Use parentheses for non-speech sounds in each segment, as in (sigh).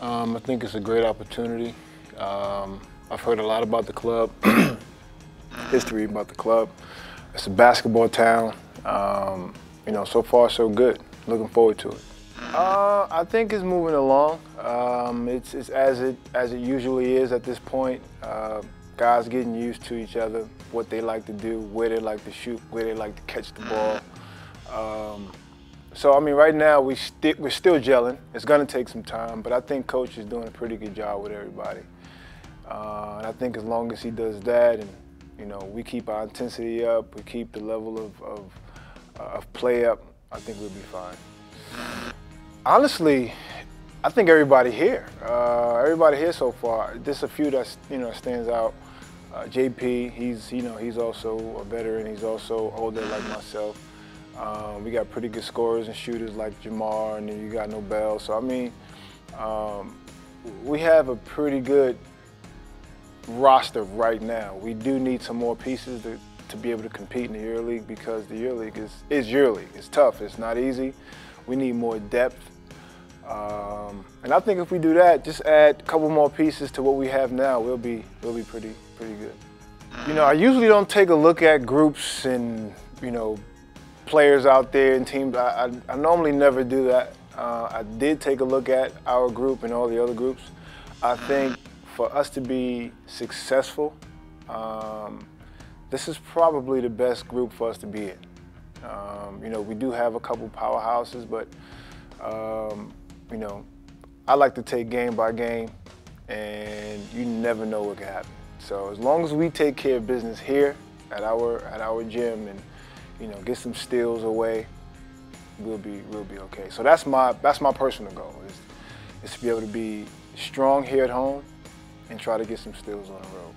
Um, I think it's a great opportunity. Um, I've heard a lot about the club, (clears throat) history about the club. It's a basketball town. Um, you know, so far so good. Looking forward to it. Uh, I think it's moving along. Um, it's, it's as it as it usually is at this point. Uh, guys getting used to each other, what they like to do, where they like to shoot, where they like to catch the ball. So I mean, right now we we're still gelling. It's going to take some time, but I think coach is doing a pretty good job with everybody. Uh, and I think as long as he does that, and you know, we keep our intensity up, we keep the level of of, uh, of play up, I think we'll be fine. Honestly, I think everybody here, uh, everybody here so far. There's a few that you know stands out. Uh, JP, he's you know he's also a veteran. He's also older like myself. Um, we got pretty good scorers and shooters like Jamar, and then you got Nobel. So I mean, um, we have a pretty good roster right now. We do need some more pieces to, to be able to compete in the EuroLeague because the EuroLeague is is EuroLeague. It's tough. It's not easy. We need more depth. Um, and I think if we do that, just add a couple more pieces to what we have now, we'll be we'll be pretty pretty good. You know, I usually don't take a look at groups and you know players out there and teams. I, I, I normally never do that. Uh, I did take a look at our group and all the other groups. I think for us to be successful, um, this is probably the best group for us to be in. Um, you know, we do have a couple powerhouses, but um, you know, I like to take game by game, and you never know what can happen. So as long as we take care of business here at our at our gym and you know, get some steals away, we'll be we'll be okay. So that's my that's my personal goal is, is to be able to be strong here at home and try to get some steals on the road.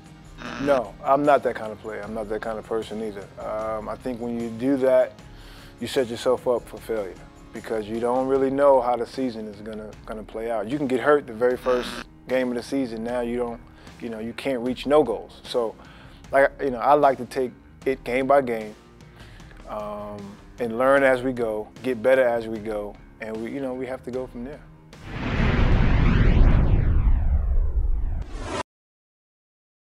No, I'm not that kind of player. I'm not that kind of person either. Um, I think when you do that, you set yourself up for failure because you don't really know how the season is gonna gonna play out. You can get hurt the very first game of the season. Now you don't, you know, you can't reach no goals. So, like you know, I like to take it game by game um, and learn as we go, get better as we go, and we, you know, we have to go from there.